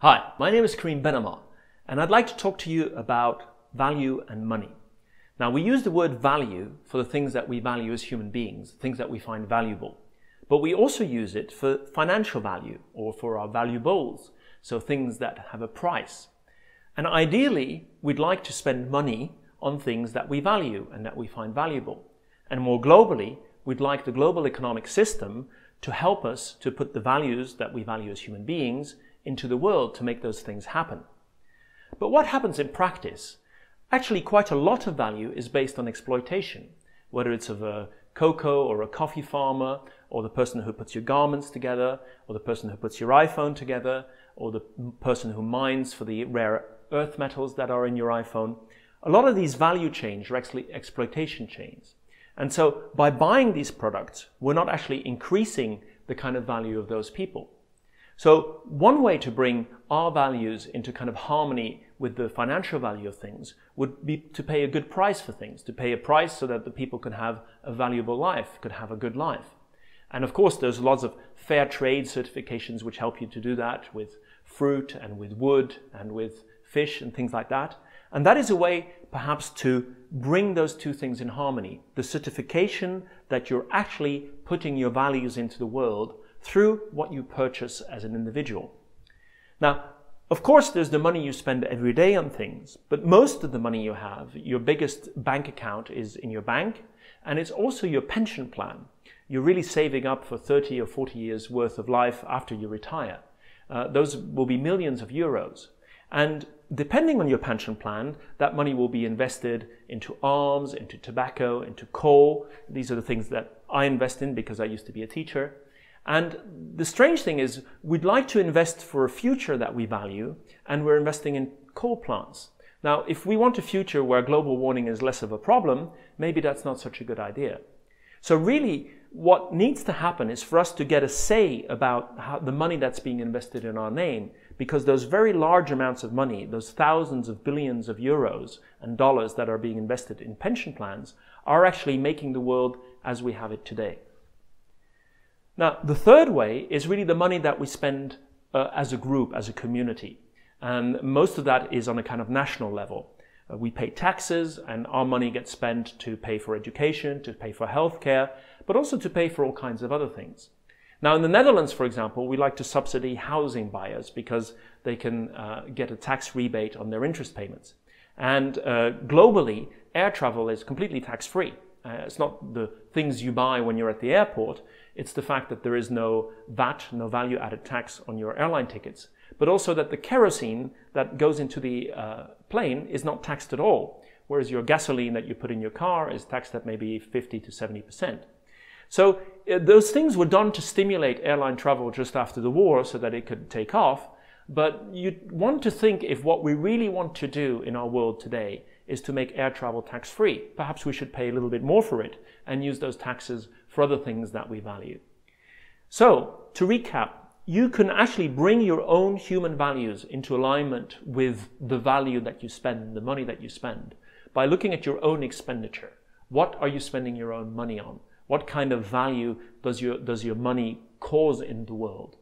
Hi, my name is Karim Benammar, and I'd like to talk to you about value and money. Now, we use the word value for the things that we value as human beings, things that we find valuable. But we also use it for financial value or for our valuables, so things that have a price. And ideally, we'd like to spend money on things that we value and that we find valuable. And more globally, we'd like the global economic system to help us to put the values that we value as human beings into the world to make those things happen. But what happens in practice? Actually, quite a lot of value is based on exploitation, whether it's of a cocoa or a coffee farmer, or the person who puts your garments together, or the person who puts your iPhone together, or the person who mines for the rare earth metals that are in your iPhone. A lot of these value chains are actually exploitation chains. And so by buying these products, we're not actually increasing the kind of value of those people. So one way to bring our values into kind of harmony with the financial value of things would be to pay a good price for things, to pay a price so that the people can have a valuable life, could have a good life. And of course, there's lots of fair trade certifications which help you to do that with fruit and with wood and with fish and things like that. And that is a way perhaps to bring those two things in harmony. The certification that you're actually putting your values into the world through what you purchase as an individual. Now, of course, there's the money you spend every day on things, but most of the money you have, your biggest bank account is in your bank, and it's also your pension plan. You're really saving up for 30 or 40 years worth of life after you retire. Uh, those will be millions of euros. And depending on your pension plan, that money will be invested into arms, into tobacco, into coal. These are the things that I invest in because I used to be a teacher. And the strange thing is, we'd like to invest for a future that we value, and we're investing in coal plants. Now, if we want a future where global warming is less of a problem, maybe that's not such a good idea. So really, what needs to happen is for us to get a say about how, the money that's being invested in our name, because those very large amounts of money, those thousands of billions of euros and dollars that are being invested in pension plans, are actually making the world as we have it today. Now, the third way is really the money that we spend uh, as a group, as a community. And most of that is on a kind of national level. Uh, we pay taxes and our money gets spent to pay for education, to pay for healthcare, but also to pay for all kinds of other things. Now, in the Netherlands, for example, we like to subsidy housing buyers because they can uh, get a tax rebate on their interest payments. And uh, globally, air travel is completely tax free. Uh, it's not the things you buy when you're at the airport, it's the fact that there is no VAT, no value added tax on your airline tickets, but also that the kerosene that goes into the uh, plane is not taxed at all, whereas your gasoline that you put in your car is taxed at maybe 50 to 70 percent. So Uh, those things were done to stimulate airline travel just after the war so that it could take off. But you want to think if what we really want to do in our world today is to make air travel tax free. Perhaps we should pay a little bit more for it and use those taxes for other things that we value. So, to recap, you can actually bring your own human values into alignment with the value that you spend, the money that you spend, by looking at your own expenditure. What are you spending your own money on? What kind of value does your, does your money cause in the world?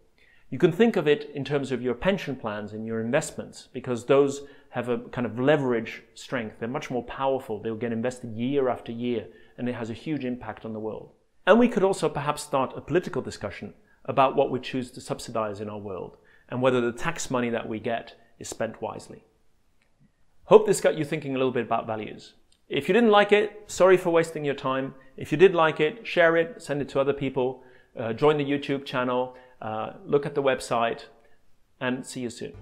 You can think of it in terms of your pension plans and your investments because those have a kind of leverage strength. They're much more powerful. They'll get invested year after year and it has a huge impact on the world. And we could also perhaps start a political discussion about what we choose to subsidize in our world and whether the tax money that we get is spent wisely. Hope this got you thinking a little bit about values. If you didn't like it, sorry for wasting your time. If you did like it, share it, send it to other people, uh, join the YouTube channel, uh, look at the website, and see you soon.